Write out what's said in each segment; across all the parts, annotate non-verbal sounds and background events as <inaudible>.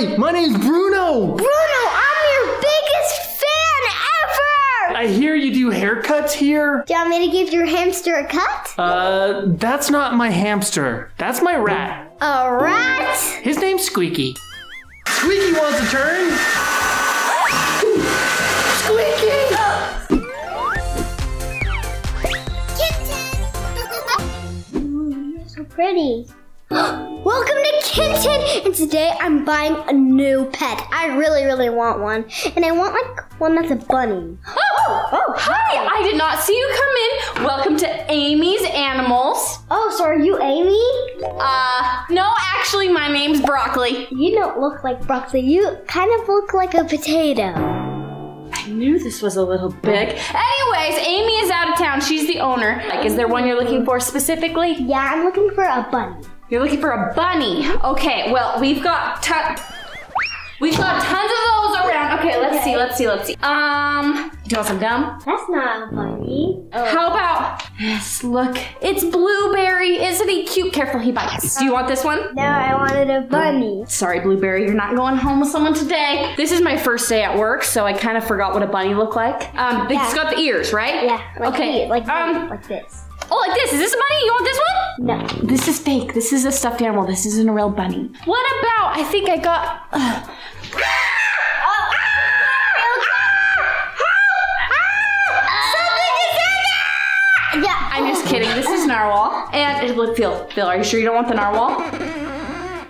Hi, my name's Bruno. Bruno, I'm your biggest fan ever! I hear you do haircuts here. Do you want me to give your hamster a cut? Uh, that's not my hamster. That's my rat. A rat? His name's Squeaky. Squeaky wants a turn. Squeaky! <laughs> Ooh, you're so pretty. <gasps> Welcome to Kin Tin! And today I'm buying a new pet. I really, really want one. And I want like one that's a bunny. <gasps> Oh, Oh, hi! I did not see you come in. Welcome to Amy's Animals. Oh, so are you Amy? Uh, no, actually, my name's Broccoli. You don't look like broccoli. You kind of look like a potato. I knew this was a little big. Anyways, Amy is out of town. She's the owner. Like, is there one you're looking for specifically? Yeah, I'm looking for a bunny. You're looking for a bunny. Okay, well, we've got We've got tons of those around. Okay, let's see, let's see, let's see. Um, do you want some gum? That's not a bunny. How about this? Look, it's Blueberry. Isn't he cute? Careful, he bites. Do you want this one? No, I wanted a bunny. Sorry, Blueberry, you're not going home with someone today. This is my first day at work, so I kind of forgot what a bunny looked like. Um, it's Yeah. got the ears, right? Yeah, like okay. these, like um, like this. Oh, like this. Is this a bunny? You want this one? No. This is fake. This is a stuffed animal. This isn't a real bunny. What about? I think I got. Uh, Yeah. I'm just kidding. This is narwhal. And it, look, Phil. Phil, are you sure you don't want the narwhal?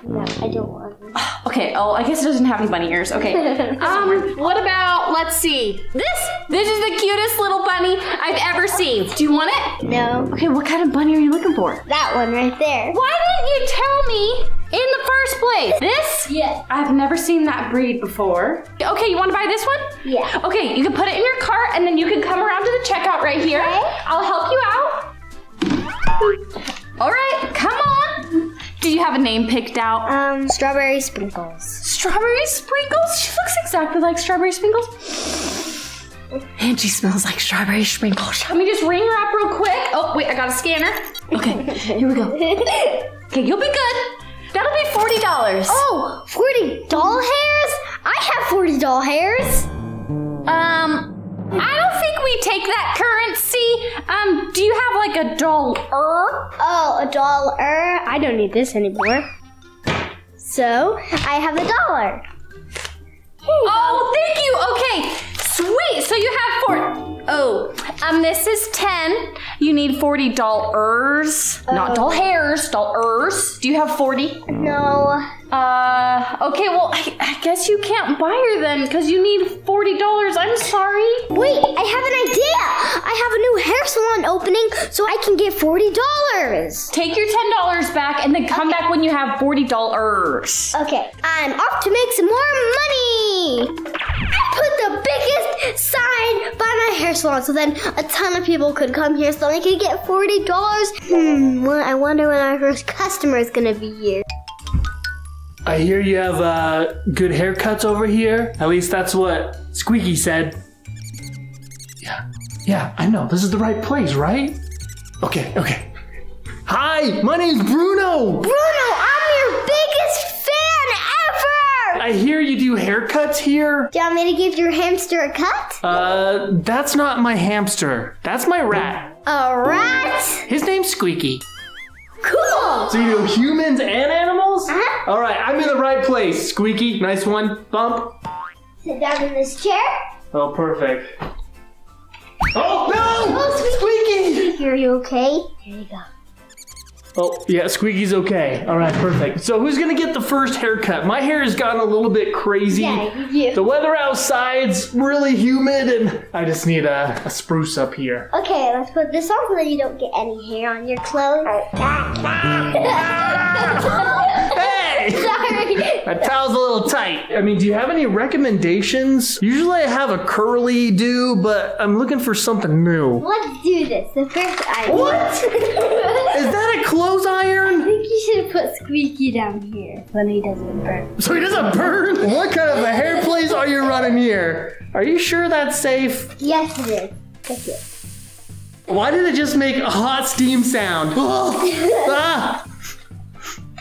No, I don't want it. Okay. Oh, I guess it doesn't have any bunny ears. Okay. <laughs> Um, what about? Let's see. This. This is the cutest little bunny I've ever seen. Do you want it? No. Okay. What kind of bunny are you looking for? That one right there. Why didn't you tell me in the first place? This? Yeah. I've never seen that breed before. Okay, you want to buy this one? Yeah. Okay, you can put it in your cart and then you can come around to the checkout right here. Okay. I'll help you out. All right, come on. Do you have a name picked out? Um, strawberry sprinkles. Strawberry Sprinkles? She looks exactly like Strawberry Sprinkles. And she smells like strawberry sprinkles. Let me just ring her up real quick. Oh, wait, I got a scanner. Okay, here we go. Okay, you'll be good. That'll be $40. Oh, 40 doll hairs? I have 40 doll hairs. Um, I don't think we take that currency. Um, do you have like a dollar? Oh, a dollar. I don't need this anymore. So, I have a dollar. Oh, thank you. Okay, sweet. So you have four. Oh, um, this is ten. You need forty dollars, not doll hairs, dollars. Do you have forty? No. Uh, okay. Well, I, I guess you can't buy her then because you need forty dollars. I'm sorry. Wait, I have an idea. I have a new hair salon opening, so I can get $40. Take your ten dollars back and then come back when you have forty dollars. Okay, I'm off to make some more money. Sign by my hair salon so then a ton of people could come here so they could get $40. Hmm, well, I wonder when our first customer is gonna be here. I hear you have uh, good haircuts over here. At least that's what Squeaky said. Yeah, yeah, I know. This is the right place, right? Okay, okay. Hi, my name's Bruno. Bruno, I hear you do haircuts here. Do you want me to give your hamster a cut? Uh, that's not my hamster. That's my rat. A rat? His name's Squeaky. Cool! So you do humans and animals? Uh-huh. All right, I'm in the right place. Squeaky, nice one. Bump. Sit down in this chair. Oh, perfect. Oh no! Oh, Squeaky! Are you okay? Here you go. Oh, yeah, Squeaky's okay. All right, perfect. So who's gonna get the first haircut? My hair has gotten a little bit crazy. Yeah, you. The weather outside's really humid, and I just need a, a spruce up here. Okay, let's put this on so that you don't get any hair on your clothes. <laughs> Hey! <laughs> Sorry. That towel's a little tight. I mean, do you have any recommendations? Usually I have a curly do, but I'm looking for something new. Let's do this. The first item. What? I <laughs> Is that a clothes iron? think you should put Squeaky down here when he doesn't burn. So he doesn't burn? What kind of a hair place are you running here? Are you sure that's safe? Yes, it is. That's it. Why did it just make a hot steam sound? <laughs> ah!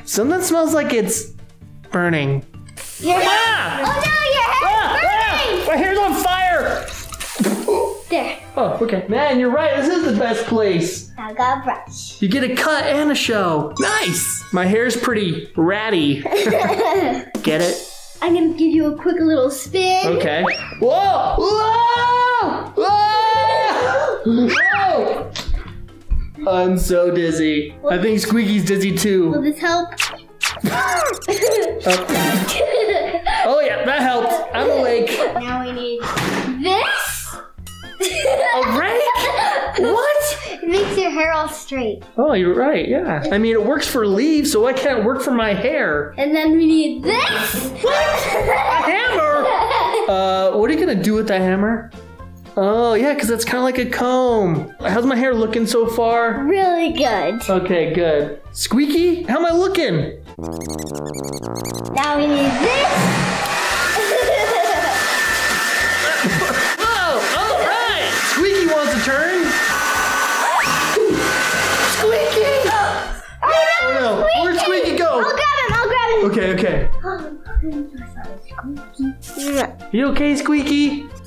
Something smells like it's burning. Your. Ah! Oh no, your Ah! hair's Ah! burning. My hair's on fire! There. Oh, okay. Man, you're right. This is the best place. I got a brush. You get a cut and a show. Nice. My hair's pretty ratty. <laughs> get it? I'm gonna give you a quick little spin. Okay. Whoa! Whoa! Whoa! Whoa! I'm so dizzy. I think Squeaky's dizzy too. Will this help? <laughs> Oh. oh yeah, that helped. I'm awake. now we need this. A rake? What? It makes your hair all straight. Oh, you're right. Yeah. I mean, it works for leaves, so why can't it work for my hair? And then we need this. What? a hammer. <laughs> Uh, what are you gonna do with that hammer? Oh yeah, because it's kind of like a comb. How's my hair looking so far? really good. Okay, good. Squeaky, how am I looking? Now we need this. Turn. Squeaky! Oh no, where'd Squeaky I'll grab him. I'll grab him. Okay, okay. You okay, Squeaky? Okay. <laughs>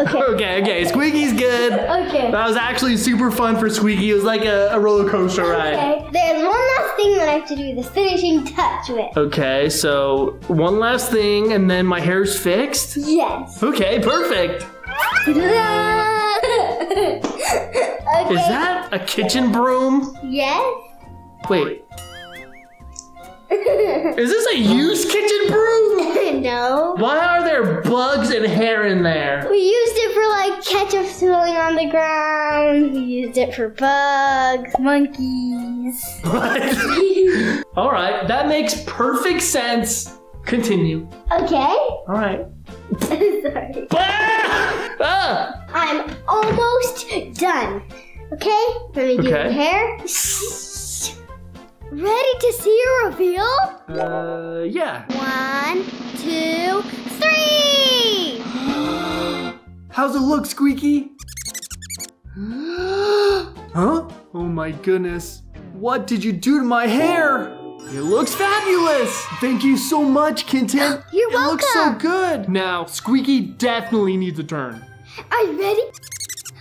Okay, okay. Squeaky's good. Okay. That was actually super fun for Squeaky. It was like a, a roller coaster ride. Okay. There's one last thing that I have to do the finishing touch with. Okay, so one last thing, and then my hair's fixed. Yes. Okay, perfect. Ta-da! <laughs> okay. Is that a kitchen broom? Yes. Wait, <laughs> is this a used kitchen broom? <laughs> no. Why are there bugs and hair in there? We used it for like ketchup spilling on the ground. We used it for bugs, monkeys. What? All right, that makes perfect sense. Continue. Okay. All right. Sorry. <laughs> Ah! Ah! I'm almost done. Okay? Let me do Okay. the hair. Ready to see a reveal? Uh, yeah. One, two, three! <gasps> How's it look, Squeaky? <gasps> huh? Oh my goodness. What did you do to my hair? It looks fabulous! Thank you so much, Kin Tin. <gasps> You're It looks so good. Now, Squeaky definitely needs a turn. Are you ready?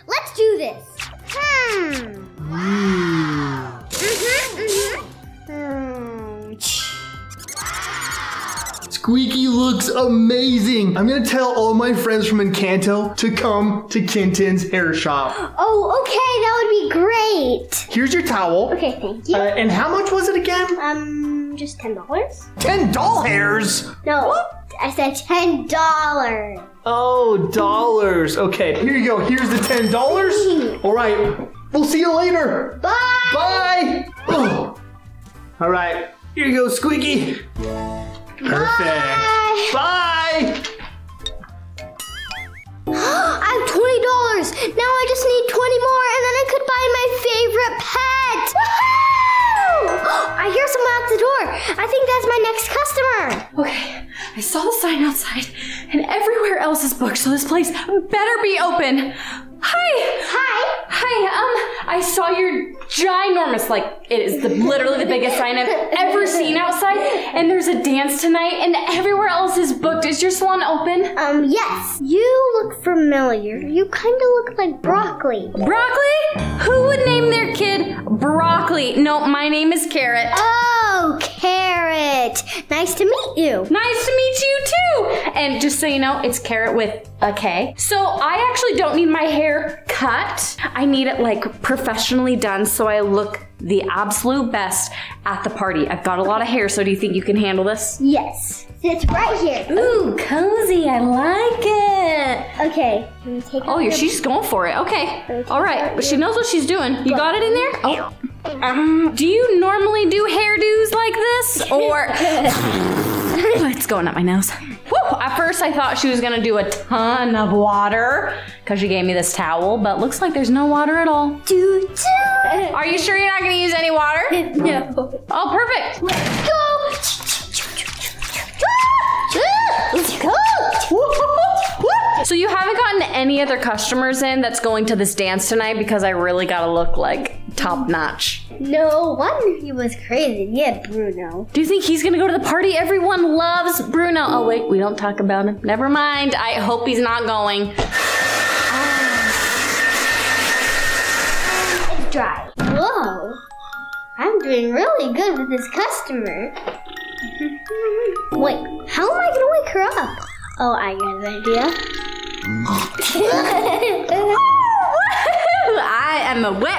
Let's do this. Hmm. Ooh. Mm-hmm, mm-hmm. Squeaky looks amazing. I'm gonna tell all my friends from Encanto to come to Kin Tin's hair shop. Oh, okay, that would be great. Here's your towel. Okay, thank you. Uh, and how much was it again? um, just ten dollars? Ten doll hairs. No, I said ten dollars. Oh, dollars. Okay, here you go. Here's the ten dollars. <laughs> All right, we'll see you later. Bye. Bye. Oh. All right, here you go, Squeaky. Perfect. Bye. Bye. <gasps> I have twenty dollars. Now I just need twenty more, and then I could buy my favorite pet. <gasps> I hear someone at the door. I think that's my next customer. Okay, I saw the sign outside, and everywhere else is booked, so this place better be open. Hi! Hi. Hi, I saw your ginormous, like, it is the, literally the biggest sign I've ever seen outside, and there's a dance tonight, and everywhere else is booked. Is your salon open? Um, yes. You look familiar. You kind of look like broccoli. Broccoli? Who would name their kid Broccoli? No, my name is Carrot. Oh, Oh, carrot. Nice to meet you. Nice to meet you too. And just so you know, it's carrot with a K. So I actually don't need my hair cut. I need it like professionally done so I look the absolute best at the party. I've got a lot of hair, so do you think you can handle this? Yes. It's right here. Ooh, cozy. I like it. Okay. Let me take Oh, your- she's going for it. Okay. All right, but she knows what she's doing. You got it in there? Oh. Um, do you normally do hairdos like this, or <laughs> it's going up my nose? Whew, at first, I thought she was gonna do a ton of water because she gave me this towel, but looks like there's no water at all. Do do. Are you sure you're not gonna use any water? <laughs> No. Oh, perfect. Let's go. Let's go. So you haven't gotten any other customers in that's going to this dance tonight because I really gotta look like top notch. No wonder he was crazy. Yeah, Bruno. Do you think he's gonna go to the party? Everyone loves Bruno. Oh, wait, we don't talk about him. Never mind. I hope he's not going. <sighs> Um, it's dry. Whoa. I'm doing really good with this customer. <laughs> Wait, how am I gonna wake her up? Oh, I got an idea. <laughs> <laughs> I am a wet.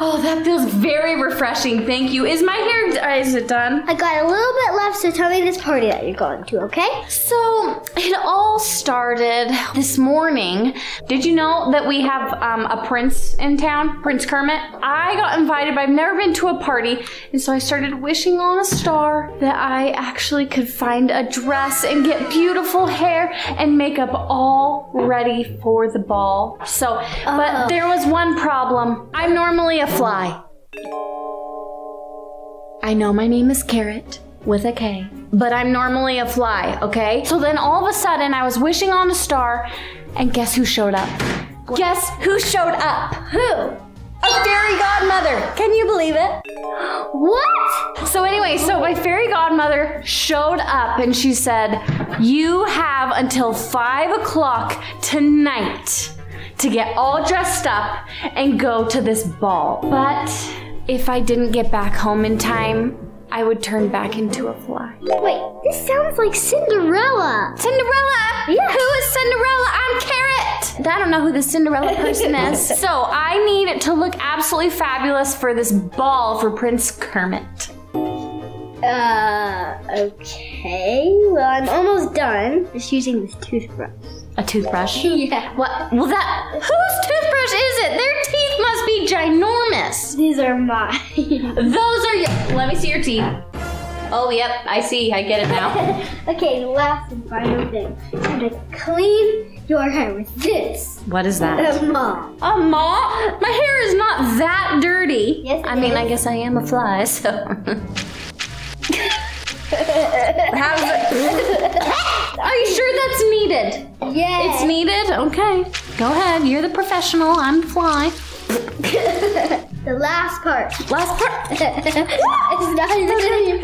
Oh, that feels very refreshing. Thank you. Is my hair? Is it done? I got a little bit left, so tell me this party that you're going to, okay? So it all started this morning. Did you know that we have um, a prince in town, Prince Kermit? I got invited, but I've never been to a party, and so I started wishing on a star that I actually could find a dress and get beautiful hair and makeup all ready for the ball. So, but Oh. there was one problem. I'm normally a fly. I know my name is Carrot with a K, but I'm normally a fly, okay? So then all of a sudden I was wishing on a star, and guess who showed up? Guess who showed up? Who? A fairy godmother! Can you believe it? What? So, anyway, so my fairy godmother showed up and she said, You have until five o'clock tonight to get all dressed up and go to this ball. But if I didn't get back home in time, I would turn back into a fly. Wait, this sounds like Cinderella. Cinderella! Yeah. Who is Cinderella? I'm Carrot! I don't know who the Cinderella person is. <laughs> So I need to look absolutely fabulous for this ball for Prince Kermit. Uh, okay. Well, I'm almost done. Just using this toothbrush. A toothbrush? <laughs> Yeah. What? Well, that. Whose toothbrush is it? Their teeth must be ginormous. These are mine. <laughs> Those are. y- Let me see your teeth. Oh, yep. I see. I get it now. <laughs> okay, last and final thing. I'm gonna clean your hair with this. what is that? A mop. A mop? My hair is not that dirty. Yes, it I mean, is. I guess I am a fly, so. It? Are you sure that's needed? Yes. It's needed? Okay. Go ahead. You're the professional. I'm the fly. the last part. Last part. <laughs> it's not. Okay,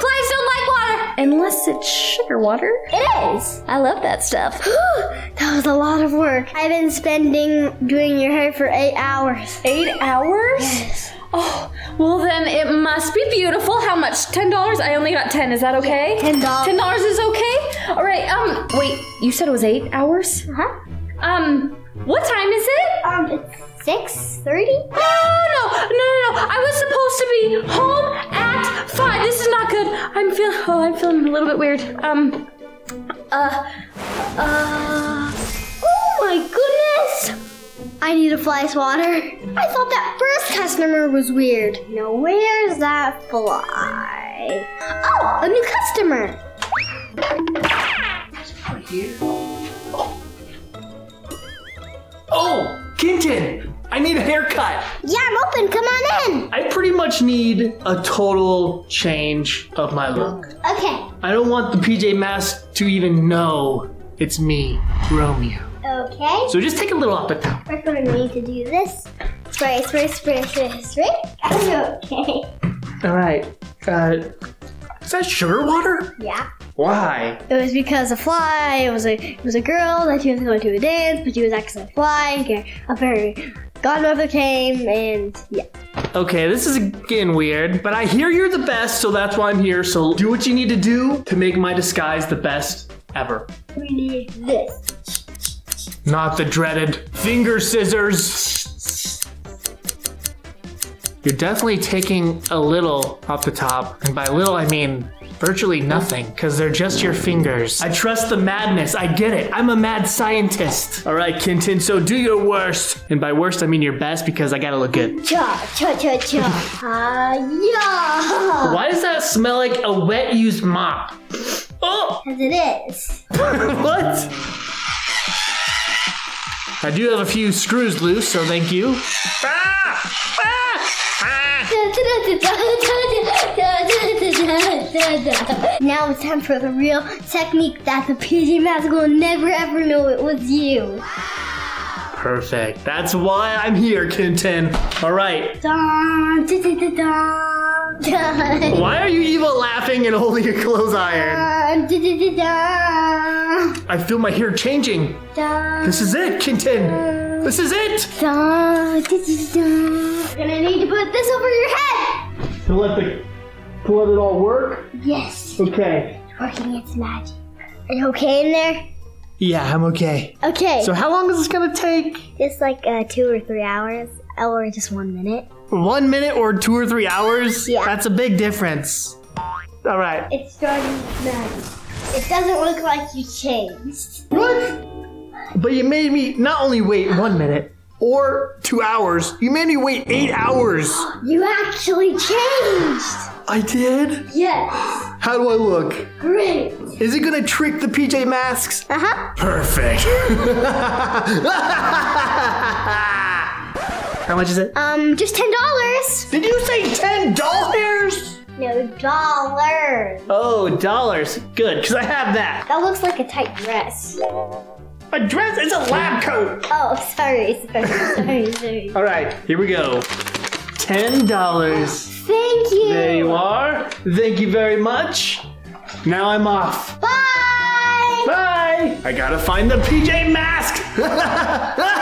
flies don't like water. Unless it's sugar water. It is. I love that stuff. <gasps> that was a lot of work. I've been spending doing your hair for eight hours. Eight hours? Yes. Oh, well then it must be beautiful. How much? Ten dollars? I only got ten. Is that okay? $10. Ten dollars is okay. All right. Um, wait. You said it was eight hours. Uh huh? Um, what time is it? Um, it's six thirty. Oh no, no, no, no! I was supposed to be home at five. This is not good. I'm feeling. Oh, I'm feeling a little bit weird. Um, uh, uh. Oh my goodness! I need a fly swatter. I thought that first customer was weird. Now where's that fly? Oh, a new customer. Oh, Kin Tin, I need a haircut. Yeah, I'm open. Come on in. I pretty much need a total change of my look. Okay. I don't want the PJ Masks to even know it's me, Romeo. Okay. So just take a little off the top. We're going to need to do this. Spray, spray, spray, spray, spray. Okay. All right. Uh, is that sugar water? Yeah. Why? It was because a fly. It was a it was a girl that she was going to a dance, but she was actually a fly. Okay, A fairy godmother came, and yeah. Okay, this is getting weird, but I hear you're the best, so that's why I'm here. So do what you need to do to make my disguise the best ever. We need this. Not the dreaded finger scissors. You're definitely taking a little off the top, and by little I mean virtually nothing, because they're just your fingers. I trust the madness. I get it. I'm a mad scientist. All right, Kin Tin. So do your worst, and by worst I mean your best, because I gotta look good. Cha cha cha cha. Ah yeah. Why does that smell like a wet used mop? Oh, As it is. <laughs> what? I do have a few screws loose, so thank you. Ah! Now it's time for the real technique that the PJ Masks will never ever know it was you. Perfect. That's why I'm here, Kin Tin. All right. Dun, dun, dun. Why are you evil laughing and holding your clothes iron? Dun, da, da, da, I feel my hair changing. dun, This is it, Kin Tin. This is it. dun, da, da, da. You're gonna need to put this over your head. To let the to let it all work. Yes, Okay. working its magic. Are you okay in there? Yeah, I'm okay. Okay. So how long is this gonna take? It's like uh, two or three hours, or just one minute. One minute or two or three hours? Yeah. That's a big difference. All right. It's starting magic. It doesn't look like you changed. What? But you made me not only wait one minute or two hours, you made me wait eight hours. You actually changed. I did? Yes. How do I look? Great. Is it gonna trick the PJ Masks? Uh huh. Perfect. <laughs> How much is it? Um, just ten dollars. Did you say ten dollars? No dollars. Oh, dollars. Good, because I have that. That looks like a tight dress. A dress is a lab coat. Oh, sorry, sorry, sorry, sorry. All right, here we go. Ten dollars. Thank you. There you are. Thank you very much. Now I'm off. Bye. Bye. I gotta find the PJ mask. <laughs>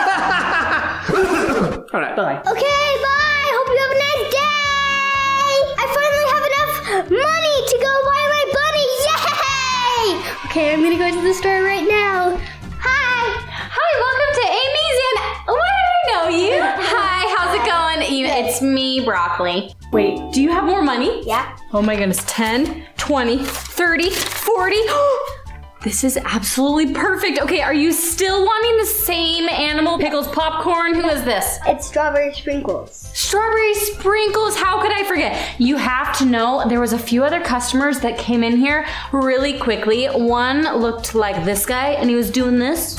All right. Bye. Okay, bye. Hope you have a nice day. I finally have enough money to go buy my bunny. Yay! Okay, I'm gonna go to the store right now. Hi. Hi, welcome to Amy's and oh, I know you. Hi, how's it going? You- It's me, Broccoli. Wait, do you have more money? Yeah. Oh my goodness, 10, 20, 30, 40. <gasps> <gasps> This is absolutely perfect. Okay, are you still wanting the same animal pickles popcorn? Who is this? It's strawberry sprinkles. Strawberry sprinkles. How could I forget? You have to know there was a few other customers that came in here really quickly. One looked like this guy and he was doing this.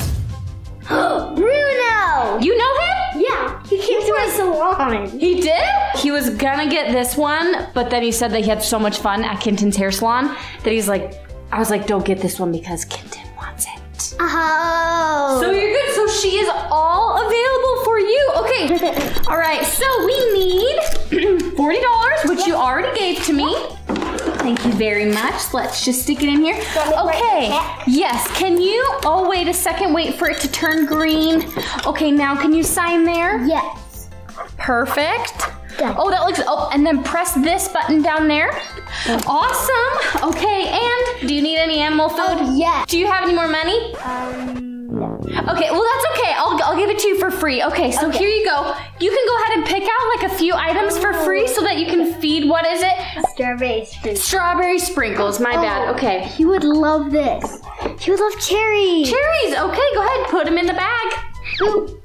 <gasps> Bruno. You know him? Yeah, he came to my salon. He did? He was gonna get this one, but then he said that he had so much fun at Kin Tin's hair salon that he's like, I was like, don't get this one because Kin Tin wants it. Oh. So you're good. So she is all available for you. Okay. <laughs> all right. So we need <clears throat> forty dollars, which you already gave to me. Thank you very much. Let's just stick it in here. want me to write Okay. Yes. Can you? Oh, wait a second. Wait for it to turn green. Okay. Now, can you sign there? yes. Perfect. Oh, that looks. Oh, and then press this button down there. Awesome. Okay. And do you need any animal food? Oh, yes. Do you have any more money? Um, no. Okay, well that's okay. I'll, I'll give it to you for free. Okay, so Okay. here you go. You can go ahead and pick out like a few items for free so that you can feed. What is it? Strawberry sprinkles. Strawberry sprinkles. My bad. Okay. He would love this. He would love cherries. Cherries. Okay, go ahead. Put them in the bag. Ooh.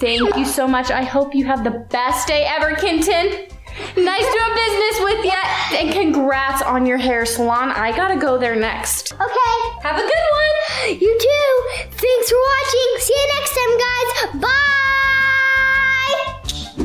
Thank you so much. I hope you have the best day ever, Kin Tin. Nice doing business with you. And congrats on your hair salon. I gotta go there next. Okay. Have a good one. You too. Thanks for watching. See you next time, guys. Bye.